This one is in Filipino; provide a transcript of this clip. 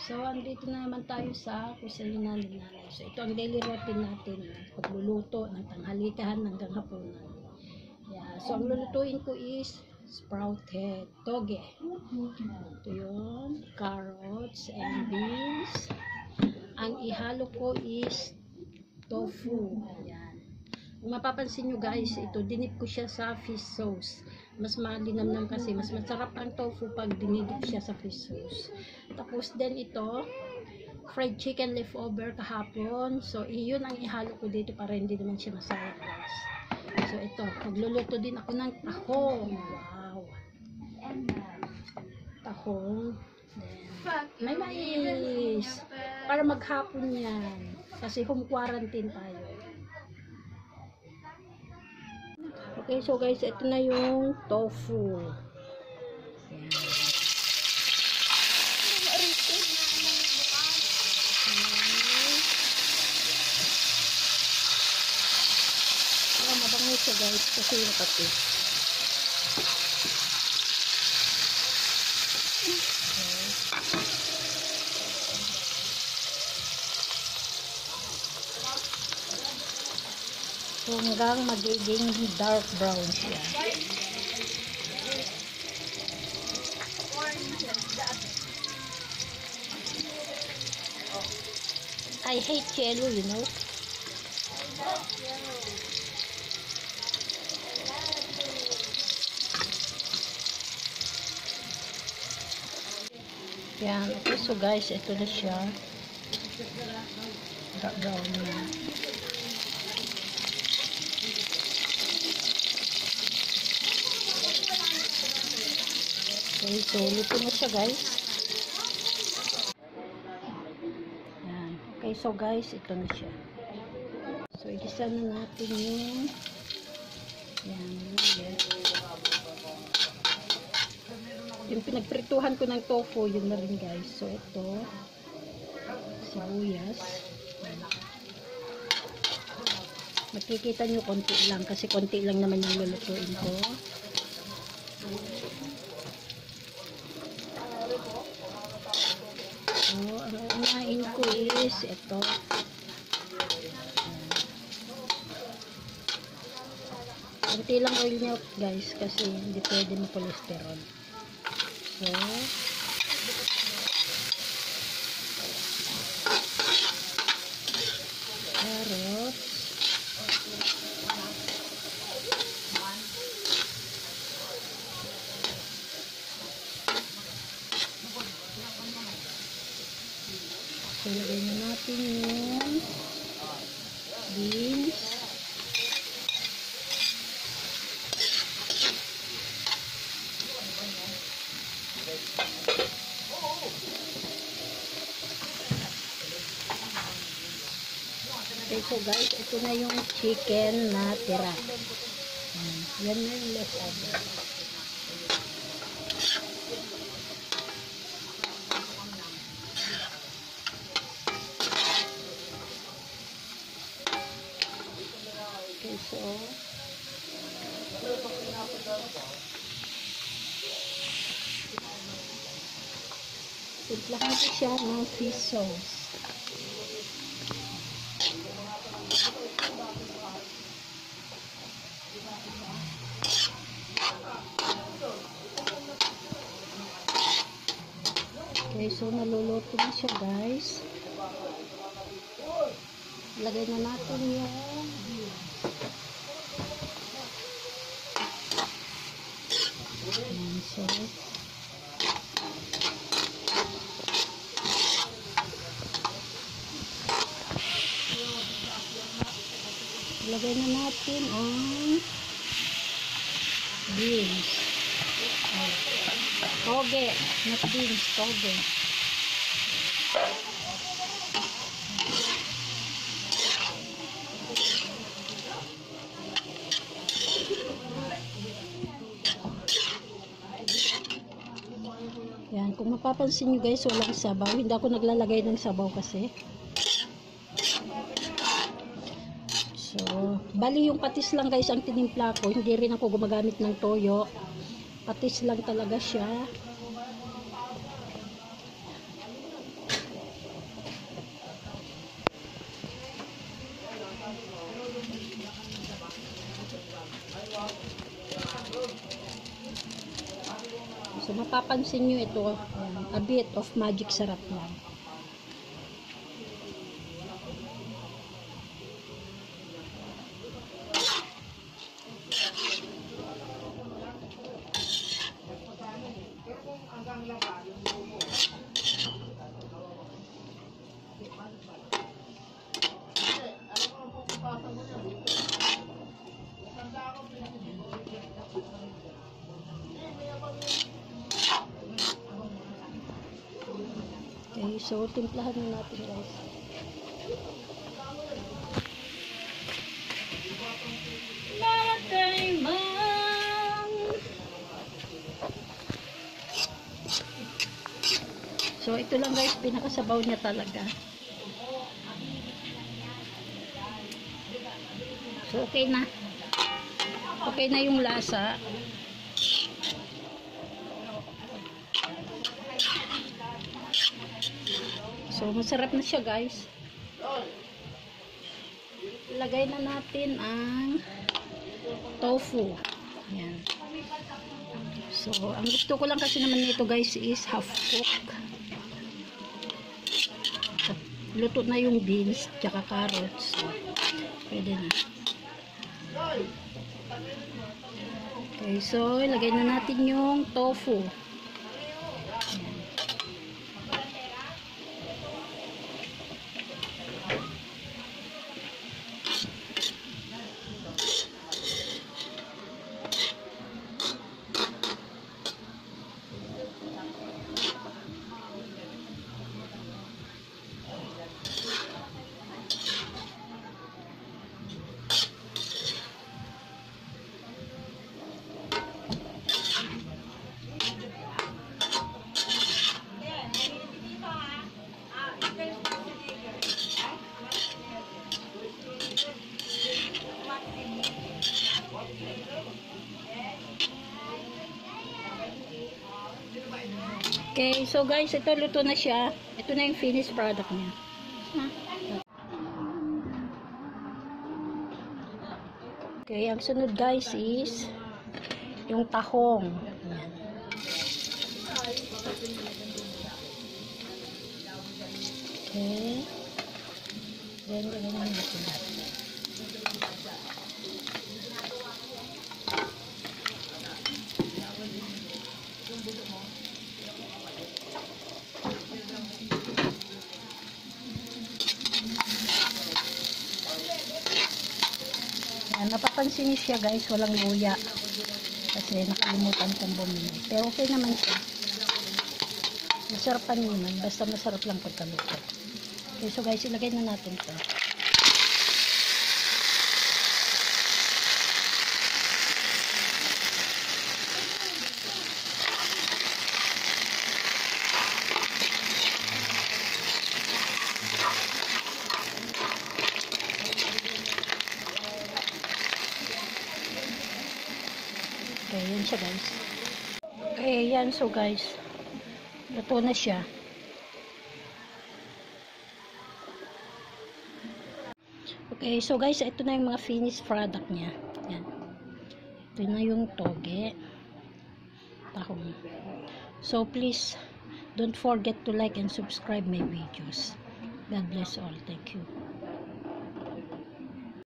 So, andito na naman tayo sa kusina ni nanay. So, ito ang daily routine natin. Pagluluto ng tanghalikan hanggang hapunan. Yeah. So, ang lulutuin ko is sprouted toge. Ito yun. Carrots and beans. Ang ihalo ko is tofu. Ayan. Kung mapapansin nyo guys, ito, dinip ko siya sa fish sauce. Mas malinamnam kasi, mas masarap ang tofu pag dinidip siya sa fish sauce. Tapos din ito, fried chicken leftover kahapon. So, iyon ang ihalo ko dito para hindi naman siya guys. So, ito, magluluto din ako ng tahong. Wow! Tahong. Then, may mais. Para maghapon yan. Kasi home quarantine tayo. Okay, so guys, ito na yung tofu. Ayan. Ayan, mabango siya guys, kasi yung patis. Hanggang magiging dark brown siya. I hate yellow, you know. Yan. Okay, so guys, ito na siya. Dark brown na. Okay, so luto na siya guys. Yan. Okay, so guys, ito na siya. So, igisa na natin yung yan, yan. Yung pinagprituhan ko ng tofu, yun na rin guys. So, ito, sibuyas. Makikita nyo konti lang kasi konti lang naman yung lulutuin ko. So, ang unahin ko is ito. Kunti lang oil niya guys kasi hindi pwede na cholesterol. So, natin yung beans. Okay, so guys, ito na yung chicken na tira. Yan, yan na yung leftover. Timplahan ko siya ng fish sauce. Okay, so naluluto na siya guys. Lagay na natin yung Ayan, so Lagay na natin ang beans. Toge. Not beans, toge. Yan, kung mapapansin nyo guys, walang sabaw. Hindi ako naglalagay ng sabaw kasi. So, bali yung patis lang guys ang tinimpla ko. Hindi rin ako gumagamit ng toyo. Patis lang talaga siya. So, mapapansin nyo ito, um, a bit of magic sarap lang. So timplahan na natin guys. So ito lang guys, pinakasabaw niya talaga. So okay na. Okay na yung lasa. So, masarap na siya, guys. Ilagay na natin ang tofu. Yan. So, ang gusto ko lang kasi naman nito, guys, is half cook. Luto na yung beans, tsaka carrots. So, pwede na. Okay, so, ilagay na natin yung tofu. Okay, so guys, ito luto na siya. Ito na yung finished product niya. Okay, ang sunod guys is yung tahong. Okay. Then, lagyan na natin natin. Niyo siya guys, walang luya. Kasi nakalimutan kong bumili. Pero okay naman siya. Masarap pa naman, basta masarap lang pagkaluto. Okay, so guys, ilagay na natin to. Okay, yan siya guys. Okay, yan. So guys, luto na siya. Okay, so guys, ito na yung mga finished product niya. Yan. Ito na yung toge. Tahong. So please, don't forget to like and subscribe my videos. God bless all. Thank you.